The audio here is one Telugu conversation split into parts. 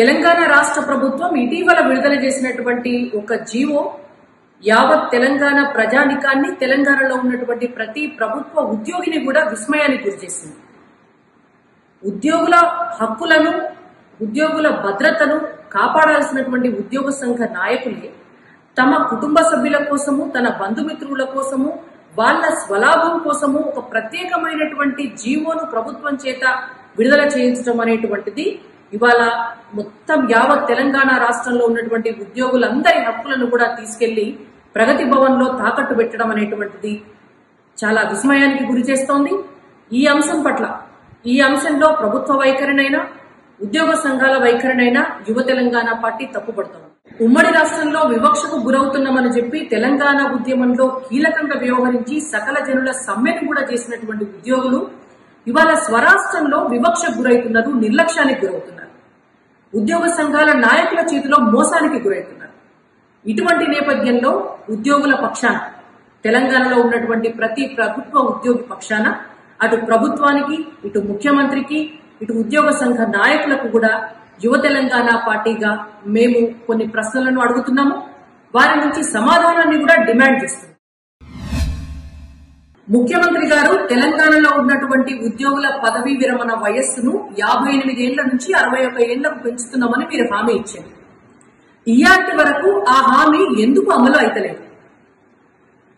తెలంగాణ రాష్ట్ర ప్రభుత్వం ఇటీవల విడుదల చేసినటువంటి ఒక జీవో యావత్ తెలంగాణ ప్రజానికాన్ని తెలంగాణలో ఉన్నటువంటి ప్రతి ప్రభుత్వ ఉద్యోగిని కూడా విస్మయానికి గురిచేసింది. ఉద్యోగుల హక్కులను ఉద్యోగుల భద్రతను కాపాడాల్సినటువంటి ఉద్యోగ సంఘ నాయకులే తమ కుటుంబ సభ్యుల కోసము తన బంధుమిత్రుల కోసము వాళ్ళ స్వలాభం కోసము ఒక ప్రత్యేకమైనటువంటి జీవోను ప్రభుత్వం చేత విడుదల చేయించడం అనేటువంటిది ఇవాళ మొత్తం యావత్ తెలంగాణ రాష్ట్రంలో ఉన్నటువంటి ఉద్యోగులందరి హక్కులను కూడా తీసుకెళ్ళి ప్రగతి భవన్లో తాకట్టు పెట్టడం అనేటువంటిది చాలా విస్మయానికి గురి చేస్తోంది. ఈ అంశం పట్ల ఈ అంశంలో ప్రభుత్వ వైఖరినైనా ఉద్యోగ సంఘాల వైఖరినైనా యువ తెలంగాణ పార్టీ తప్పుపడుతోంది. ఉమ్మడి రాష్ట్రంలో వివక్షకు గురవుతున్నామని చెప్పి తెలంగాణ ఉద్యమంలో కీలకంగా వ్యవహరించి సకల జనుల సమ్మెను కూడా చేసినటువంటి ఉద్యోగులు ఇవాళ స్వరాష్ట్రంలో వివక్షకు గురవుతున్నారు నిర్లక్ష్యానికి గురవుతున్నారు ఉద్యోగ సంఘాల నాయకుల చేతిలో మోసానికి గురవుతున్నారు ఇటువంటి నేపథ్యంలో ఉద్యోగుల పక్షాన తెలంగాణలో ఉన్నటువంటి ప్రతి ప్రభుత్వ ఉద్యోగి పక్షాన అటు ప్రభుత్వానికి ఇటు ముఖ్యమంత్రికి ఇటు ఉద్యోగ సంఘ నాయకులకు కూడా యువ తెలంగాణ పార్టీగా మేము కొన్ని ప్రశ్నలను అడుగుతున్నాము. వారి నుంచి సమాధానాన్ని కూడా డిమాండ్ చేస్తున్నాం ముఖ్యమంత్రి గారు తెలంగాణలో ఉన్నటువంటి ఉద్యోగుల పదవీ విరమణ వయస్సును యాభై ఎనిమిది ఏళ్ళ నుంచి అరవై ఒక ఏళ్ళకు పెంచుతున్నామని మీరు హామీ ఇచ్చారు. ఇయాటి వరకు ఆ హామీ ఎందుకు అమలు అయితలేదు?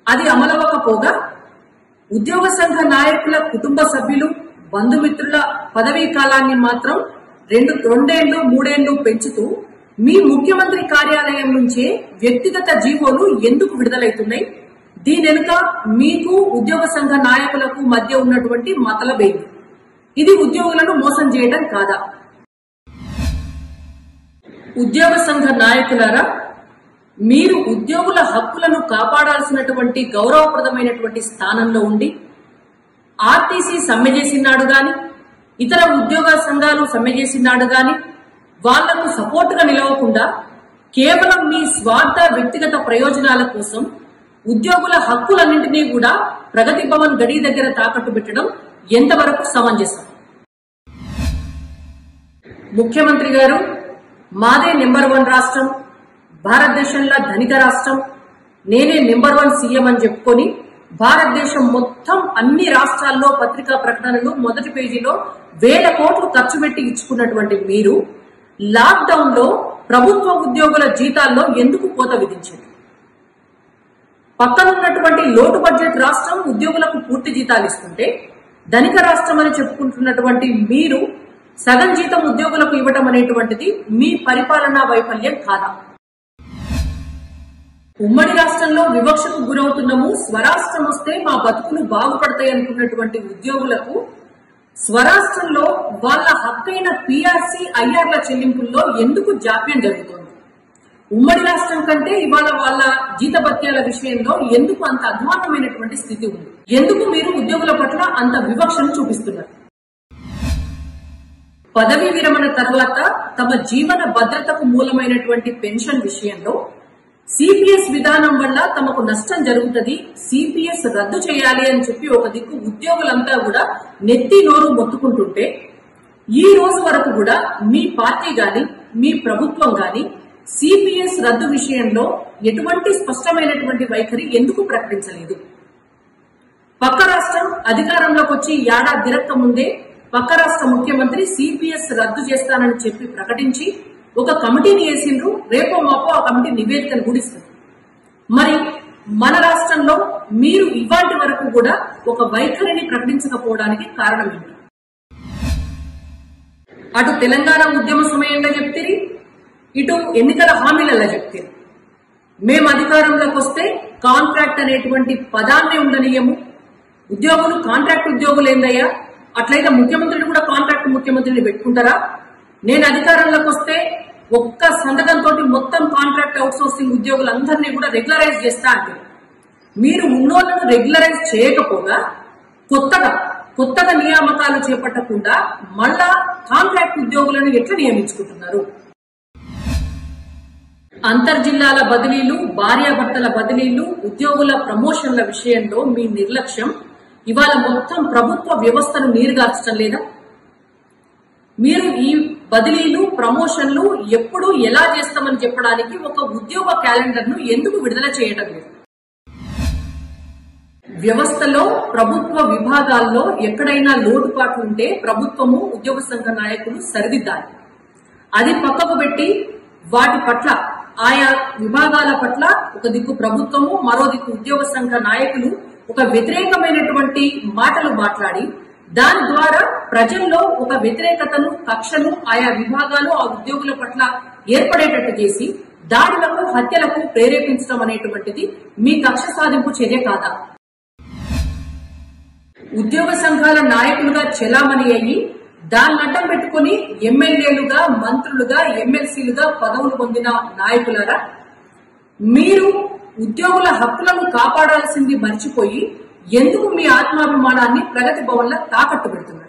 అది అమలవ్వకపోగా ఉద్యోగ సంఘ నాయకుల కుటుంబ సభ్యులు బంధుమిత్రుల పదవీ కాలాన్ని మాత్రం రెండు రెండేళ్ళు మూడేళ్ళు పెంచుతూ మీ ముఖ్యమంత్రి కార్యాలయం నుంచే వ్యక్తిగత జీవోలు ఎందుకు విడుదలవుతున్నాయి? దీని వెనుక మీకు ఉద్యోగ సంఘ నాయకులకు మధ్య ఉన్నటువంటి మతలబేది ఇది ఉద్యోగులను మోసం చేయడం కాదా? ఉద్యోగ సంఘ నాయకులారా మీరు ఉద్యోగుల హక్కులను కాపాడాల్సినటువంటి గౌరవప్రదమైనటువంటి స్థానంలో ఉండి ఆర్టీసీ సమ్మె చేసినాడు గాని ఇతర ఉద్యోగ సంఘాలు సమ్మె చేసినాడు గాని వాళ్ళకు సపోర్టుగా నిలవకుండా కేవలం మీ స్వార్థ వ్యక్తిగత ప్రయోజనాల కోసం ఉద్యోగుల హక్కులన్నింటినీ కూడా ప్రగతి భవన్ గడి దగ్గర తాకట్టు పెట్టడం ఎంతవరకు సమంజసం? ముఖ్యమంత్రి గారు మాదే నెంబర్ వన్ రాష్ట్రం భారతదేశంలో ధనిక రాష్ట్రం నేనే నెంబర్ వన్ సీఎం అని చెప్పుకొని భారతదేశం మొత్తం అన్ని రాష్ట్రాల్లో పత్రికా ప్రకటనలు మొదటి పేజీలో వేల కోట్లు ఖర్చు పెట్టి ఇచ్చుకున్నటువంటి మీరు లాక్డౌన్లో ప్రభుత్వ ఉద్యోగుల జీతాల్లో ఎందుకు కోత విధించారు? పక్కనున్నటువంటి లోటు బడ్జెట్ రాష్ట్రం ఉద్యోగులకు పూర్తి జీతాలు ఇస్తుంటే ధనిక రాష్ట్రం అని చెప్పుకుంటున్నటువంటి మీరు సగం జీతం ఉద్యోగులకు ఇవ్వటం అనేటువంటిది మీ పరిపాలనా వైఫల్యం కాదా? ఉమ్మడి రాష్ట్రంలో వివక్షకు గురవుతున్నాము స్వరాష్ట్రం వస్తే మా బతుకులు బాగుపడతాయి అనుకున్నటువంటి ఉద్యోగులకు స్వరాష్ట్రంలో వాళ్ళ హక్కైన పీఆర్సీ ఐఆర్ల చెల్లింపుల్లో ఎందుకు జాప్యం జరుగుతుంది? ఉమ్మడి రాష్ట్రం కంటే ఇవాళ వాళ్ళ జీతభత్యాల విషయంలో ఎందుకు అంత అధ్వాన్నమైనటువంటి స్థితి ఉంది? ఎందుకు మీరు ఉద్యోగుల పట్ల అంత వివక్షను చూపిస్తున్నారు? పదవీ విరమణ తర్వాత తమ జీవన భద్రతకు మూలమైనటువంటి పెన్షన్ విషయంలో సిపిఎస్ విధానం వల్ల తమకు నష్టం జరుగుతుంది సిపిఎస్ రద్దు చేయాలి అని చెప్పి ఒక దిక్కు ఉద్యోగులంతా కూడా నెత్తి నోరు మొత్తుకుంటుంటే ఈ రోజు వరకు కూడా మీ పార్టీ గాని మీ ప్రభుత్వం గాని సిపిఎస్ రద్దు విషయంలో ఎటువంటి స్పష్టమైనటువంటి వైఖరి ఎందుకు ప్రకటించలేదు? పక్క రాష్ట్రం అధికారంలోకి వచ్చి ఏడాది తిరక్క ముందే పక్క రాష్ట్ర ముఖ్యమంత్రి సిపిఎస్ రద్దు చేస్తానని చెప్పి ప్రకటించి ఒక కమిటీని వేసిండ్రు. రేపో మాపో ఆ కమిటీ నివేదికను గుడిస్తుంది. మరి మన రాష్ట్రంలో మీరు ఇవాటి వరకు కూడా ఒక వైఖరిని ప్రకటించకపోవడానికి కారణం ఏంటి? అటు తెలంగాణ ఉద్యమ సమయంలో చెప్తే ఇటు ఎన్నికల హామీలలో చెప్తే మేము అధికారంలోకి వస్తే కాంట్రాక్ట్ అనేటువంటి పదాన్నే ఉండనియము. ఉద్యోగులు కాంట్రాక్ట్ ఉద్యోగులు ఏందయ్యా? అట్లయితే ముఖ్యమంత్రిని కూడా కాంట్రాక్ట్ ముఖ్యమంత్రిని పెట్టుకుంటారా? నేను అధికారంలోకి వస్తే ఒక్క సంతకంతో మొత్తం కాంట్రాక్ట్ అవుట్సోర్సింగ్ ఉద్యోగులందరినీ కూడా రెగ్యులరైజ్ చేస్తా అంటే మీరు ఉన్నోళ్ళను రెగ్యులరైజ్ చేయకపోగా కొత్తగా కొత్తగా నియామకాలు చేపట్టకుండా మళ్ళా కాంట్రాక్ట్ ఉద్యోగులను ఎట్లా నియమించుకుంటున్నారు? అంతర్జిల్లాల బదిలీలు భార్యాభర్తల బదిలీలు ఉద్యోగుల ప్రమోషన్ల విషయంలో మీ నిర్లక్ష్యం. ఇవాళ మొత్తం ప్రభుత్వ వ్యవస్థను నీరుగార్చడం లేదా? మీరు ఈ బదిలీలు ప్రమోషన్లు ఎప్పుడు ఎలా చేస్తామని చెప్పడానికి ఒక ఉద్యోగ క్యాలెండర్ను ఎందుకు విడుదల చేయడం లేదు? వ్యవస్థలో ప్రభుత్వ విభాగాల్లో ఎక్కడైనా లోటుపాటు ఉంటే ప్రభుత్వము ఉద్యోగ సంఘ నాయకులు సరిదిద్దాలి. అది పక్కకు పెట్టి వాటి పట్ల ఆయా విభాగాల పట్ల ఒక దిక్కు ప్రభుత్వము మరో దిక్కు ఉద్యోగ సంఘ నాయకులు ఒక వ్యతిరేకమైనటువంటి మాటలు మాట్లాడి దాని ద్వారా ప్రజల్లో ఒక వ్యతిరేకతను కక్షను ఆయా విభాగాలు ఆ ఉద్యోగుల పట్ల ఏర్పడేటట్టు చేసి దాడులకు హత్యలకు ప్రేరేపించడం అనేటువంటిది మీ కక్ష సాధింపు చర్య కాదా? ఉద్యోగ సంఘాల నాయకులుగా చెలామణి అయ్యి దాన్ని అడ్డం పెట్టుకుని ఎమ్మెల్యేలుగా మంత్రులుగా ఎమ్మెల్సీలుగా పదవులు పొందిన నాయకులారా మీరు ఉద్యోగుల హక్కులను కాపాడాల్సింది మర్చిపోయి ఎందుకు మీ ఆత్మాభిమానాన్ని ప్రగతి భవన్లో తాకట్టు పెడుతున్నారు?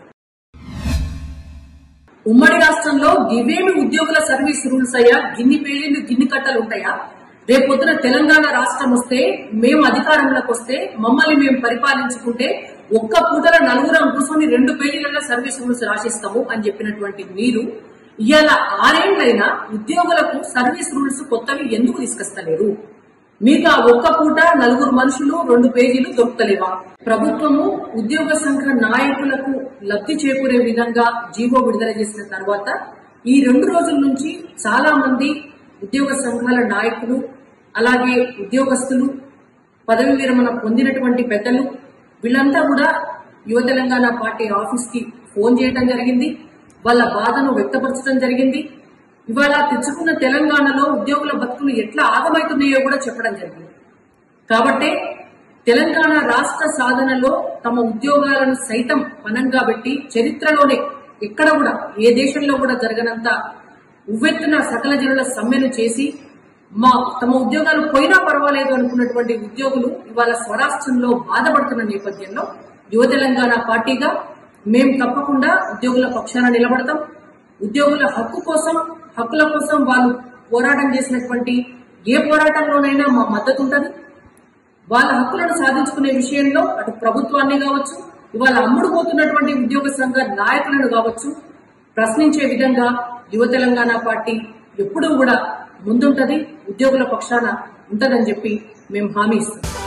ఉమ్మడి రాష్ట్రంలో ఇవేమి ఉద్యోగుల సర్వీస్ రూల్స్ అయ్యా గిన్ని పేజీలు గిన్ని కట్టలు ఉంటాయా? రేపొద్దున తెలంగాణ రాష్ట్రం వస్తే మేము అధికారంలోకి వస్తే మమ్మల్ని మేము పరిపాలించుకుంటే ఒక్క పూటల నలుగురం కూర్చొని రెండు పేజీలలో సర్వీస్ రూల్స్ రాసిస్తాము అని చెప్పినటువంటి మీరు ఇవాళ ఆరేళ్ళైనా ఉద్యోగులకు సర్వీస్ రూల్స్ కొత్తవి ఎందుకు తీసుకొస్తలేరు? మీకు ఆ ఒక్క పూట నలుగురు మనుషులు రెండు పేజీలు దొరుకుతలేవా? ప్రభుత్వము ఉద్యోగ సంఘ నాయకులకు లబ్ధి చేకూరే విధంగా జీవో విడుదల చేసిన తర్వాత ఈ రెండు రోజుల నుంచి చాలా మంది ఉద్యోగ సంఘాల నాయకులు అలాగే ఉద్యోగస్తులు పదవి విరమణ పొందినటువంటి పెద్దలు వీళ్ళంతా కూడా యువ తెలంగాణ పార్టీ ఆఫీస్కి ఫోన్ చేయడం జరిగింది. వాళ్ళ బాధను వ్యక్తపరచడం జరిగింది. ఇవాళ తెచ్చుకున్న తెలంగాణలో ఉద్యోగుల బతుకులు ఎట్లా ఆగమవుతున్నాయో కూడా చెప్పడం జరిగింది. కాబట్టే తెలంగాణ రాష్ట్ర సాధనలో తమ ఉద్యోగాలను సైతం పనంగా పెట్టి చరిత్రలోనే ఎక్కడ కూడా ఏ దేశంలో కూడా జరగనంత ఉవ్వెత్తున సకల జనుల సమ్మెను చేసి మా తమ ఉద్యోగాలు పోయినా పర్వాలేదు అనుకున్నటువంటి ఉద్యోగులు ఇవాళ స్వరాష్ట్రంలో బాధపడుతున్న నేపథ్యంలో యువ తెలంగాణ పార్టీగా మేము తప్పకుండా ఉద్యోగుల పక్షాన నిలబడతాం. ఉద్యోగుల హక్కు కోసం హక్కుల కోసం వాళ్ళు పోరాటం చేసినటువంటి ఏ పోరాటంలోనైనా మా మద్దతు ఉంటుంది. వాళ్ళ హక్కులను సాధించుకునే విషయంలో అటు ప్రభుత్వాన్ని కావచ్చు ఇవాళ అమ్ముడుపోతున్నటువంటి ఉద్యోగ సంఘ నాయకులను కావచ్చు ప్రశ్నించే విధంగా యువ తెలంగాణ పార్టీ ఎప్పుడూ కూడా ముందుంటది ఉద్యోగుల పక్షాన ఉంటదని చెప్పి మేము హామీ ఇస్తాం.